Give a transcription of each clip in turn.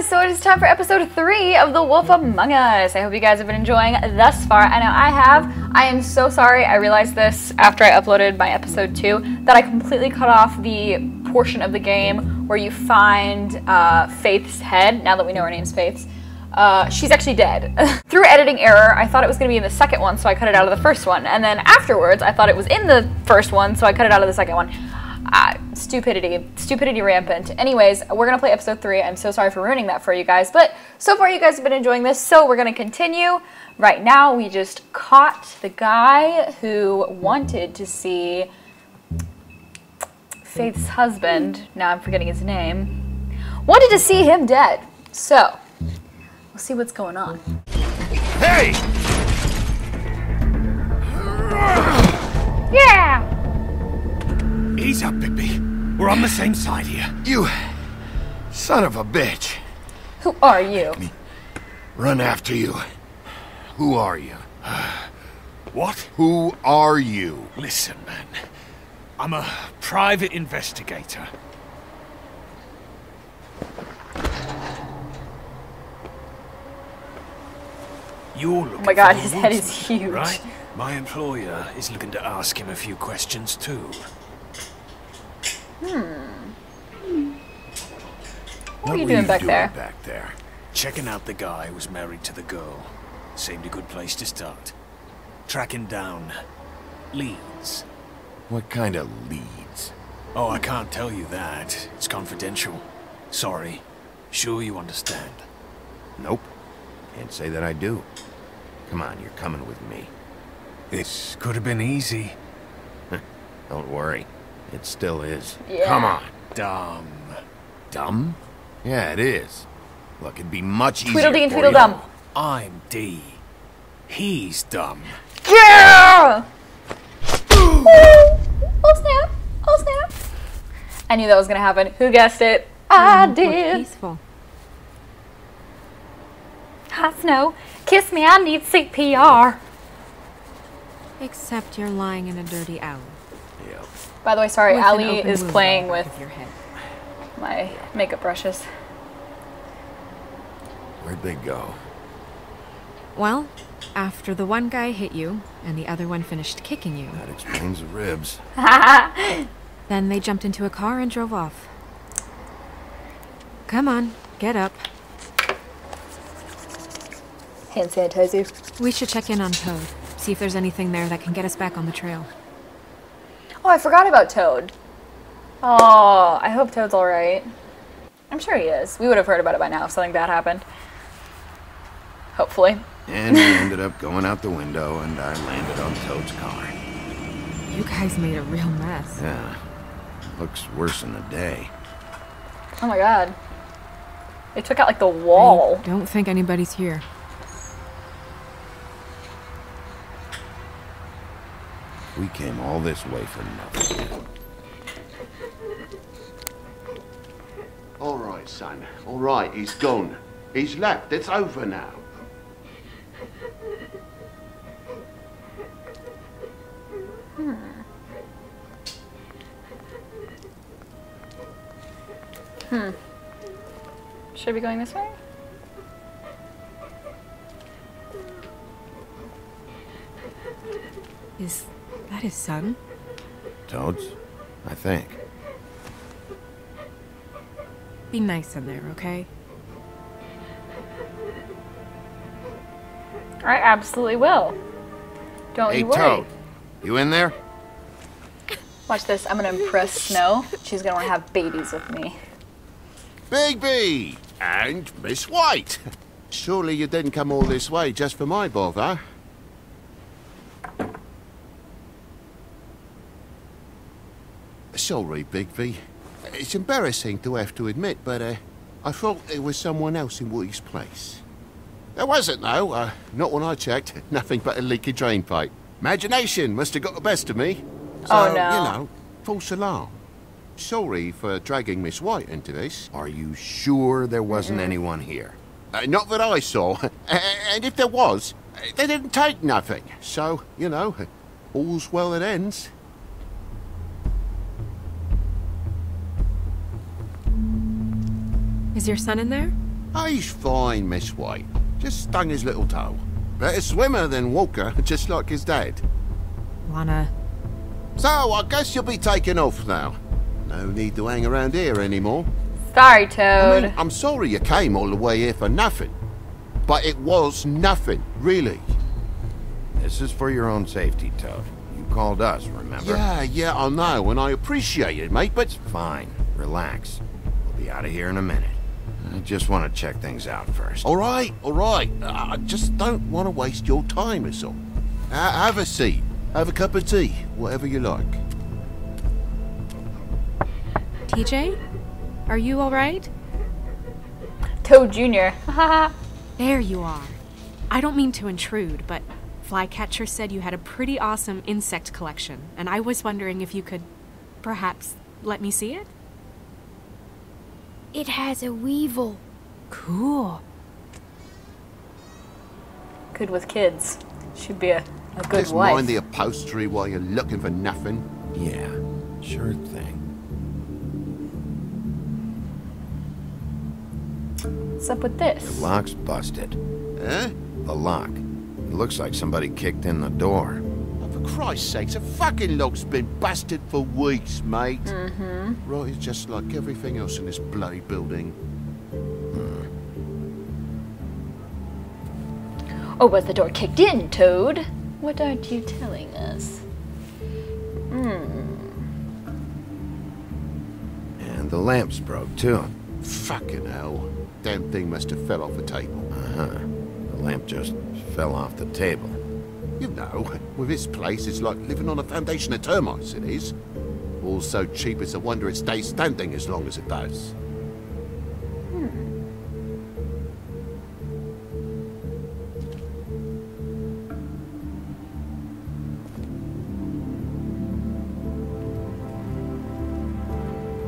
guys, so it is time for episode three of The Wolf Among Us. I hope you guys have been enjoying thus far. I know I have. I am so sorry. I realized this after I uploaded my episode two that I completely cut off the portion of the game where you find uh, Faith's head. Now that we know her name's Faith's, uh, she's actually dead. Through editing error, I thought it was going to be in the second one, so I cut it out of the first one. And then afterwards, I thought it was in the first one, so I cut it out of the second one. Uh, stupidity, stupidity rampant. Anyways, we're gonna play episode three. I'm so sorry for ruining that for you guys, but so far you guys have been enjoying this, so we're gonna continue. Right now, we just caught the guy who wanted to see Faith's husband. Now I'm forgetting his name. Wanted to see him dead. So, we'll see what's going on. Hey! Yeah! Ease up, Bigby. We're on the same side here. You son of a bitch. Who are you? Run after you. Who are you? What? Who are you? Listen, man. I'm a private investigator. You're looking Oh my god, his head is huge. Right? My employer is looking to ask him a few questions too. Hmm. What are you doing back there? back there? Checking out the guy who was married to the girl. Seemed a good place to start. Tracking down leads. What kind of leads? Oh, I can't tell you that. It's confidential. Sorry. Sure you understand. Nope. Can't say that I do. Come on, you're coming with me. This could have been easy. Don't worry. It still is. Yeah. Come on. Dumb. Dumb? Yeah, it is. Look, it'd be much easier Tweedledee and for you- Tweedledum. I'm D. He's dumb. Yeah! oh snap! Oh snap! I knew that was gonna happen. Who guessed it? I Look did. peaceful. Hi, Snow. Kiss me. I need CPR. Except you're lying in a dirty alley. Yep. By the way, sorry, with Ali is playing on the back with your head. my makeup brushes. Where'd they go? Well, after the one guy hit you and the other one finished kicking you, That explains the ribs. then they jumped into a car and drove off. Come on, get up. Hand sanitizer. We should check in on Toad. See if there's anything there that can get us back on the trail. Oh, I forgot about Toad. Oh, I hope Toad's alright. I'm sure he is. We would have heard about it by now if something bad happened. Hopefully. And we ended up going out the window, and I landed on Toad's car. You guys made a real mess. Yeah. Looks worse in the day. Oh my god. They took out like the I wall. don't think anybody's here. We came all this way for nothing. All right, son. All right, he's gone. He's left. It's over now. Hmm. Should I be going this way? Is that his son? Toads? I think. Be nice in there, okay? I absolutely will. Don't Hey, you worry. Toad. You in there? Watch this. I'm gonna impress Snow. She's gonna wanna have babies with me. Bigby! And Miss White. Surely you didn't come all this way just for my bother. Sorry, Bigby. It's embarrassing to have to admit, but uh, I thought there was someone else in Woody's place. There wasn't, though. Uh, not when I checked. Nothing but a leaky drain pipe. Imagination must have got the best of me. So, Oh, no. you know, false alarm. Sorry for dragging Miss White into this. Are you sure there wasn't anyone here? Uh, not that I saw. and if there was, they didn't take nothing. So, you know, all's well that ends. Is your son in there? Oh, he's fine, Miss White. Just stung his little toe. Better swimmer than Walker, just like his dad. Lana, So, I guess you'll be taking off now. No need to hang around here anymore. Sorry, Toad. I Toad. mean, I'm sorry you came all the way here for nothing. But it was nothing, really. This is for your own safety, Toad. You called us, remember? Yeah, yeah, I know, and I appreciate it, mate, but... Fine. Relax. We'll be out of here in a minute. I just want to check things out first. All right, all right. Uh, I just don't want to waste your time, is all. Have a seat. Have a cup of tea, whatever you like. TJ? Are you alright? Toad Jr. There you are. I don't mean to intrude, but Flycatcher said you had a pretty awesome insect collection, and I was wondering if you could perhaps let me see it? It has a weevil. Cool. Good with kids. She'd be a, a good Just wife. mind the upholstery while you're looking for nothing. Yeah, sure thing. What's up with this? The lock's busted. Eh? The lock. It looks like somebody kicked in the door. For Christ's sakes, a fucking lock's been busted for weeks, mate. Mm-hmm. Right, it's just like everything else in this bloody building. Oh, was the door kicked in, Toad? What aren't you telling us? And the lamp's broke, too. Fucking hell. Damn thing must have fell off the table. Uh-huh. The lamp just fell off the table. You know, with this place, it's like living on a foundation of termites, it is. All so cheap, it's a wonder it stays standing as long as it does. Hmm.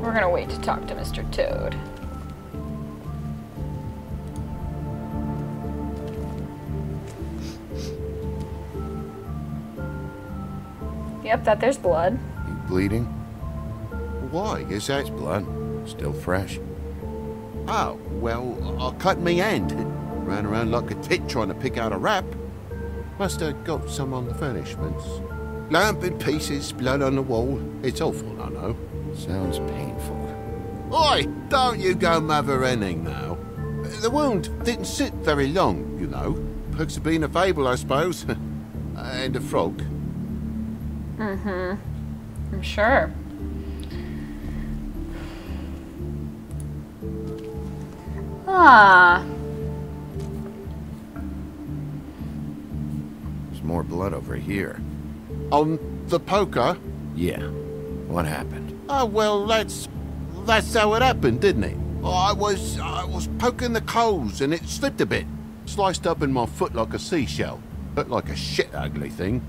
We're gonna wait to talk to Mr. Toad. Yep, that there's blood. You bleeding? Why? Is that... Blood? Still fresh? Oh, well, I cut me hand. Ran around like a tit trying to pick out a wrap. Must have got some on the furnishments. Lamp in pieces, blood on the wall. It's awful, I know. Sounds painful. Oi, don't you go mother-henning now. The wound didn't sit very long, you know. Perks of being a fable, I suppose. and a frog. I'm sure. Ah, There's more blood over here. On the poker? Yeah. What happened? Oh, well, that's... That's how it happened, didn't it? I was... I was poking the coals and it slipped a bit. Sliced up in my foot like a seashell. Looked like a shit ugly thing.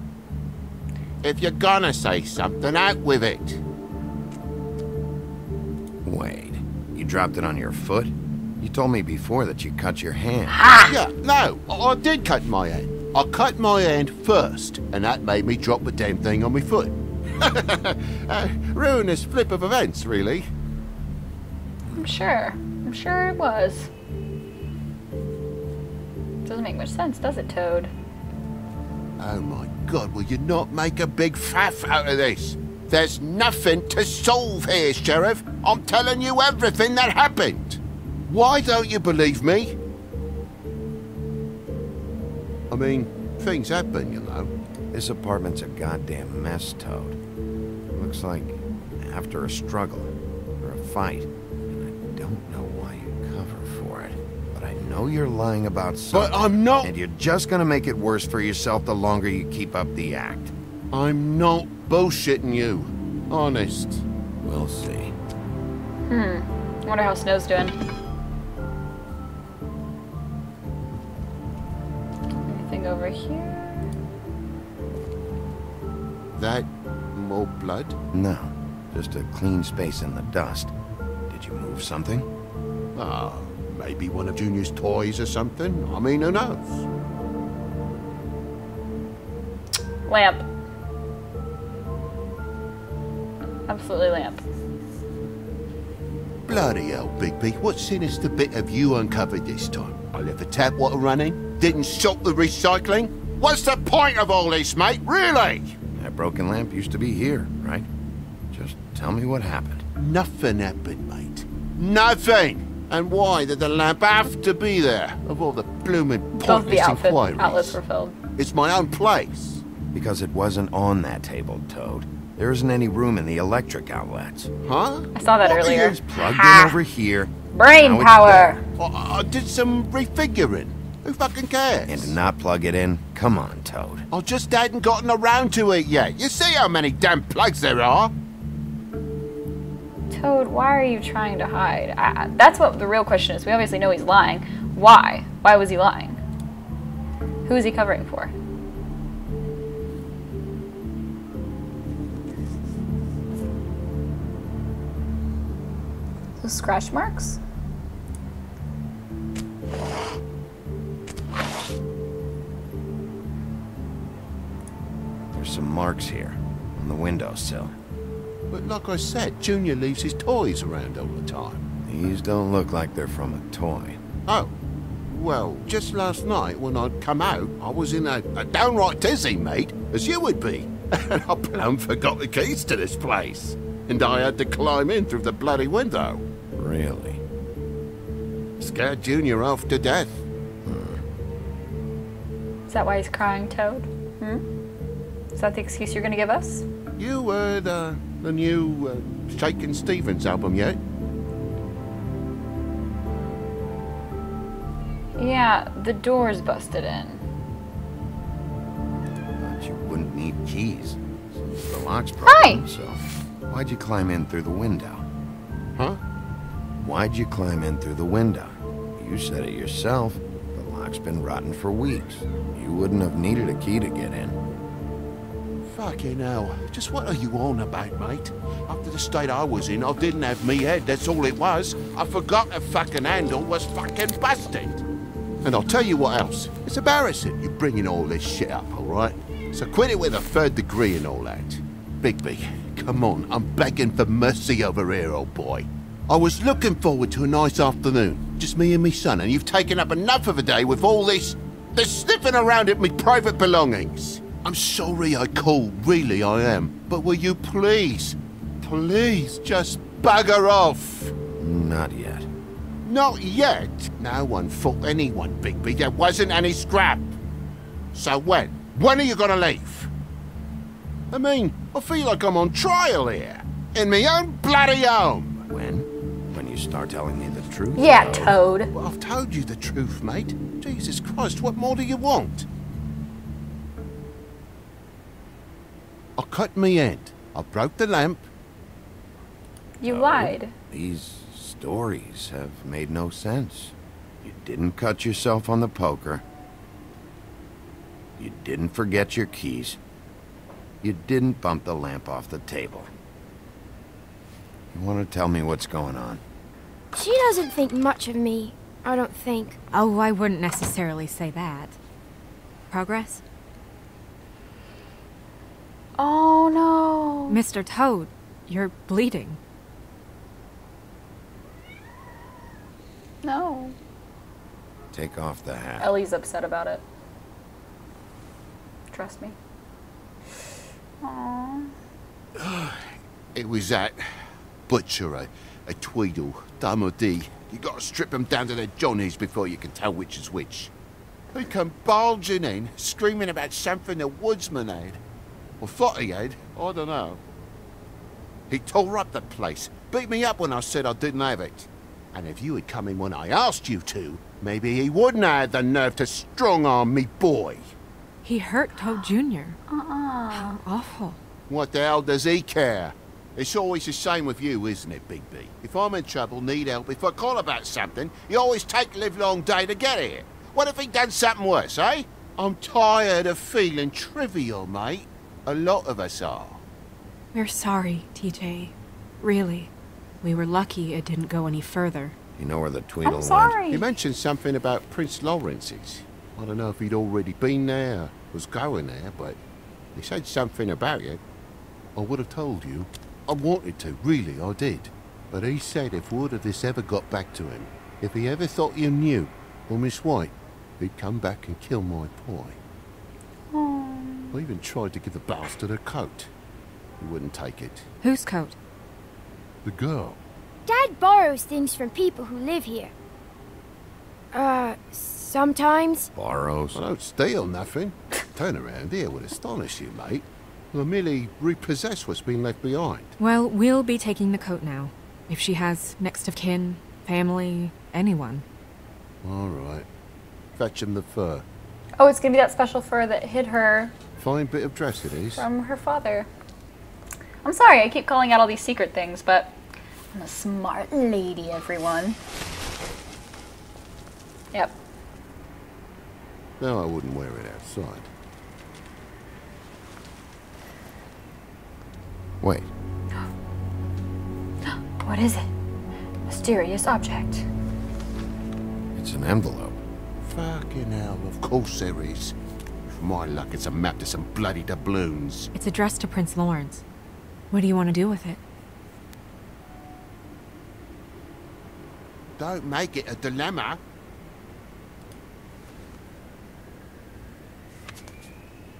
If you're gonna say something, out with it. Wait. You dropped it on your foot? You told me before that you cut your hand. Yeah, no, I, I did cut my hand. I cut my hand first, and that made me drop the damn thing on my foot. uh, ruinous flip of events, really. I'm sure. I'm sure it was. Doesn't make much sense, does it, Toad? Oh my god, will you not make a big faff out of this? There's nothing to solve here, Sheriff. I'm telling you everything that happened. Why don't you believe me? I mean, things happen, you know. This apartment's a goddamn mess, Toad. Looks like after a struggle or a fight. Know you're lying about something. But I'm not. And you're just gonna make it worse for yourself the longer you keep up the act. I'm not bullshitting you. Honest. We'll see. Hmm. Wonder how Snow's doing. Anything over here? That more blood? No, just a clean space in the dust. Did you move something? Ah, maybe one of Junior's toys or something. I mean, who knows? Lamp. Absolutely lamp. Bloody hell, Bigby. What sinister bit have you uncovered this time? I left the tap water running, didn't stop the recycling. What's the point of all this, mate? Really? That broken lamp used to be here, right? Just tell me what happened. Nothing happened, mate. Nothing! And why did the lamp have to be there? Of all the blooming Both pointless the outfit inquiries. outlets were filled. It's my own place. Because it wasn't on that table, Toad. There isn't any room in the electric outlets. Huh? I saw that What earlier. you- Plugged Ha! in over here. Brain power. Oh, I, I did some refiguring. Who fucking cares? And to not plug it in? Come on, Toad. I just hadn't gotten around to it yet. You see how many damn plugs there are? Toad, why are you trying to hide? That's what the real question is. We obviously know he's lying. Why? Why was he lying? Who is he covering for? Those scratch marks? There's some marks here on the windowsill. But like I said, Junior leaves his toys around all the time. These don't look like they're from a toy. Oh, well, just last night when I'd come out, I was in a, a downright dizzy, mate, as you would be. And I plumb forgot the keys to this place. And I had to climb in through the bloody window. Really? Scared Junior off to death. Is that why he's crying, Toad? Hmm? Is that the excuse you're gonna give us? You heard uh, the new uh, Shakin' Stevens album yet? Yeah, the door's busted in. But you wouldn't need keys. Since The lock's Hi. broken, so why'd you climb in through the window? Huh? Why'd you climb in through the window? You said it yourself. The lock's been rotten for weeks. You wouldn't have needed a key to get in. Fucking hell. Just what are you on about, mate? After the state I was in, I didn't have me head, that's all it was. I forgot the fucking handle was fucking busted. And I'll tell you what else. It's embarrassing you bringing all this shit up, alright? So quit it with a third degree and all that. Bigby, come on, I'm begging for mercy over here, old boy. I was looking forward to a nice afternoon, just me and me son, and you've taken up enough of a day with all this... this sniffing around at me private belongings. I'm sorry I called, really I am. But will you please, please just bugger off? Not yet. Not yet. No one fought anyone, Bigby. There wasn't any scrap. So when? When are you gonna leave? I mean, I feel like I'm on trial here. In my own bloody home. When? When you start telling me the truth? Yeah, Toad. Toad. Well, I've told you the truth, mate. Jesus Christ, what more do you want? I cut me end. I broke the lamp. You lied. These stories have made no sense. You didn't cut yourself on the poker. You didn't forget your keys. You didn't bump the lamp off the table. You want to tell me what's going on? She doesn't think much of me, I don't think. Oh, I wouldn't necessarily say that. Progress? Oh no. Mr. Toad, you're bleeding. No. Take off the hat. Ellie's upset about it. Trust me. Aww. It was that butcher, a, a Tweedle, Dum or Dee. You gotta strip them down to their johnnies before you can tell which is which. He come bulging in, screaming about something the woodsman had. Or thought he had, I don't know. He tore up the place, beat me up when I said I didn't have it. And if you had come in when I asked you to, maybe he wouldn't have had the nerve to strong-arm me boy. He hurt Toad Jr. Uh-uh. How awful. What the hell does he care? It's always the same with you, isn't it, Big B? If I'm in trouble, need help, if I call about something, you always take a livelong day to get here. What if he done something worse, eh? I'm tired of feeling trivial, mate. A lot of us are. We're sorry, TJ. Really. We were lucky it didn't go any further. You know where the Tweedle I'm went? sorry. You mentioned something about Prince Lawrence's. I don't know if he'd already been there, was going there, but he said something about it. I would have told you. I wanted to, really, I did. But he said if word of this ever got back to him, if he ever thought you knew, or Miss White, he'd come back and kill my boy. I even tried to give the bastard a coat. He wouldn't take it. Whose coat? The girl. Dad borrows things from people who live here. Uh, sometimes. Borrows. I don't steal nothing. Turn around here would astonish you, mate. I merely repossess what's been left behind. Well, we'll be taking the coat now. If she has next of kin, family, anyone. All right. Fetch him the fur. Oh, it's gonna be that special fur that hid her Fine bit of dress it is. from her father. I'm sorry, I keep calling out all these secret things, but I'm a smart lady, everyone. Yep. No, I wouldn't wear it outside. Wait, What is it? Mysterious object. it's an envelope. Fucking hell, of course there is. For my luck, it's a map to some bloody doubloons. It's addressed to Prince Lawrence. What do you want to do with it? Don't make it a dilemma.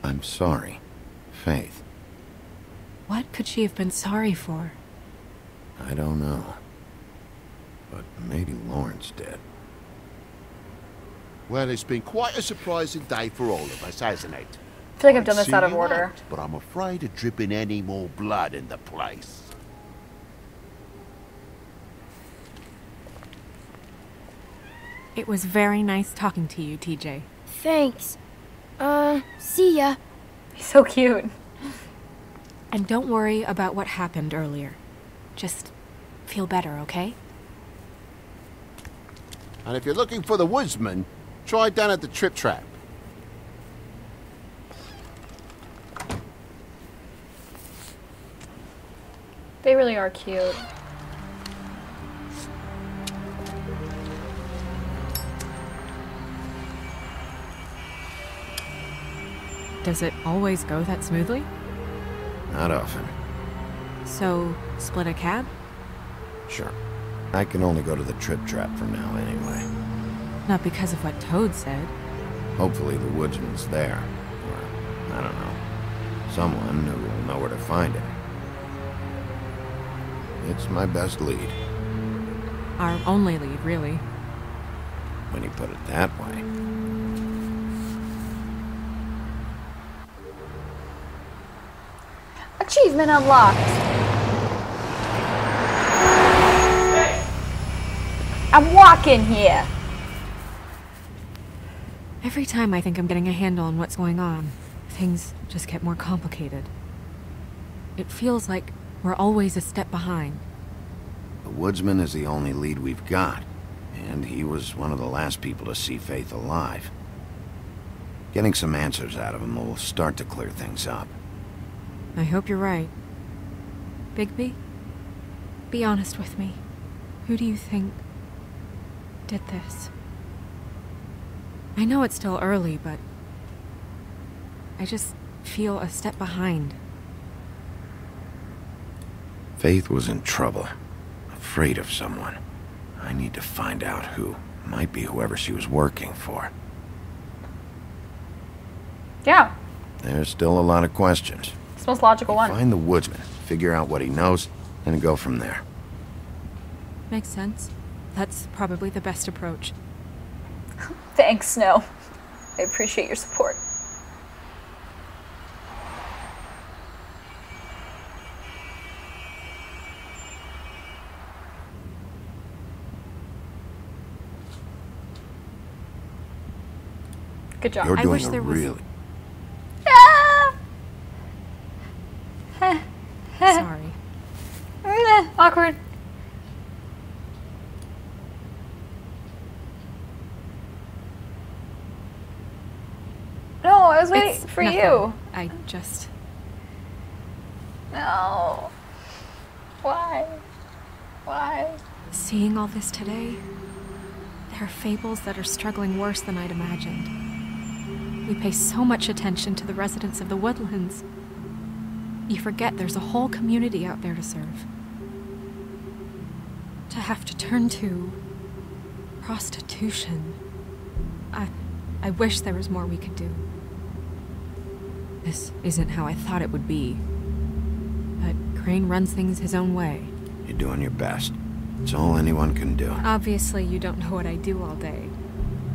I'm sorry. Faith, What could she have been sorry for? I don't know. But maybe Lawrence did. Well, it's been quite a surprising day for all of us, hasn't it? I feel like I've done this out of order. out, But I'm afraid of dripping any more blood in the place. It was very nice talking to you, TJ. Thanks. Uh, see ya. He's so cute. And don't worry about what happened earlier. Just feel better, okay? And if you're looking for the woodsman, try down at the Trip Trap. They really are cute. Does it always go that smoothly? Not often. So, split a cab? Sure. I can only go to the trip trap for now anyway. Not because of what Toad said. Hopefully the woodsman's there. Or, I don't know. Someone who will know where to find him. It's my best lead, Our only lead, really. when you put it that way. Achievement unlocked. I'm walking here. Every time I think I'm getting a handle on what's going on, things just get more complicated. It feels like we're always a step behind. The woodsman is the only lead we've got, and he was one of the last people to see Faith alive. Getting some answers out of him will start to clear things up. I hope you're right. Bigby? Be honest with me. Who do you think did this? I know it's still early, but I just feel a step behind. Faith was in trouble, afraid of someone. I need to find out who. Might be whoever she was working for. Yeah, There's still a lot of questions. it's the most logical one. Find the woodsman, figure out what he knows, and go from there. Makes sense. That's probably the best approach. Thanks, Snow. I appreciate your support. Good job. You're I doing wish a there was- really... Ah! Sorry. Awkward. No, I was waiting It's for nothing. You. I just. No. Why? Why? Seeing all this today, there are fables that are struggling worse than I'd imagined. We pay so much attention to the residents of the woodlands. You forget there's a whole community out there to serve. to have to turn to prostitution. I I wish there was more we could do. This isn't how I thought it would be. But Crane runs things his own way. You're doing your best. It's all anyone can do. Obviously, you don't know what I do all day.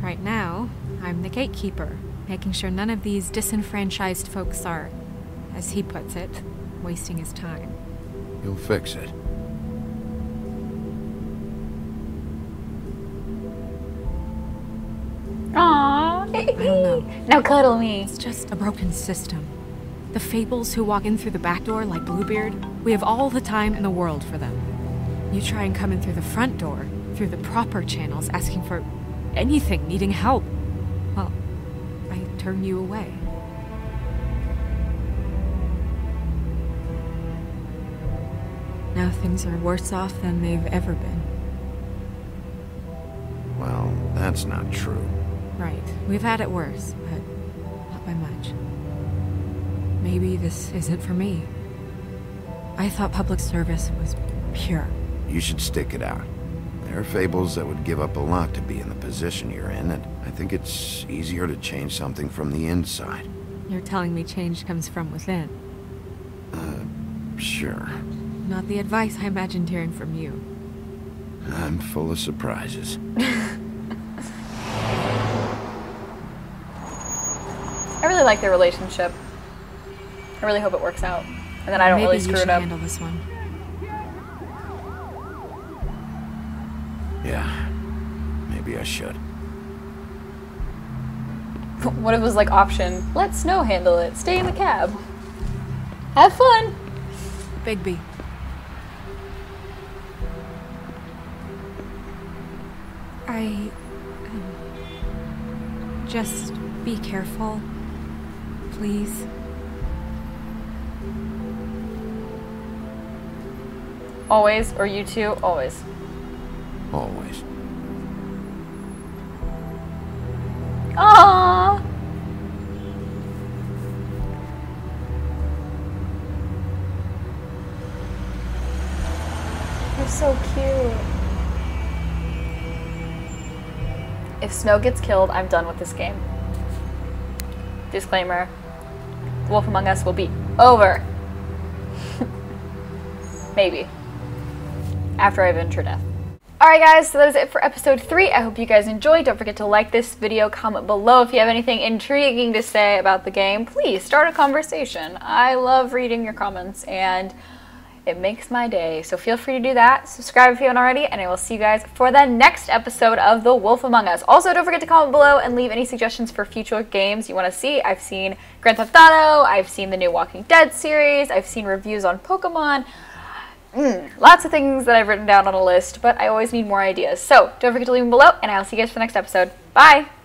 Right now, I'm the gatekeeper, making sure none of these disenfranchised folks are, as he puts it, wasting his time. You'll fix it. I don't know. Now cuddle me. It's just a broken system. The fables who walk in through the back door like Bluebeard, we have all the time in the world for them. You try and come in through the front door, through the proper channels, asking for anything, needing help. Well, I turn you away. Now things are worse off than they've ever been. Well, that's not true. Right. We've had it worse, but not by much. Maybe this isn't for me. I thought public service was pure. You should stick it out. There are fables that would give up a lot to be in the position you're in, and I think it's easier to change something from the inside. You're telling me change comes from within. Uh, sure. Not the advice I imagined hearing from you. I'm full of surprises. I really like their relationship. I really hope it works out. And then I don't Maybe really you screw should it up. handle this one. Yeah. Maybe I should. What if it was like option? Let Snow handle it. Stay in the cab. Have fun. Bigby. I. um, just be careful. Please. Always, or you two, always. Always. Aww. You're so cute. If Snow gets killed, I'm done with this game. Disclaimer Wolf Among Us will be over. Maybe. After I avenge her death. Alright guys, so that is it for episode 3. I hope you guys enjoyed. Don't forget to like this video, comment below if you have anything intriguing to say about the game. Please start a conversation. I love reading your comments and it makes my day. So feel free to do that. Subscribe if you haven't already, and I will see you guys for the next episode of The Wolf Among Us. Also, don't forget to comment below and leave any suggestions for future games you want to see. I've seen Grand Theft Auto, I've seen the new Walking Dead series, I've seen reviews on Pokemon. Mm, lots of things that I've written down on a list, but I always need more ideas. So don't forget to leave them below, and I'll see you guys for the next episode. Bye!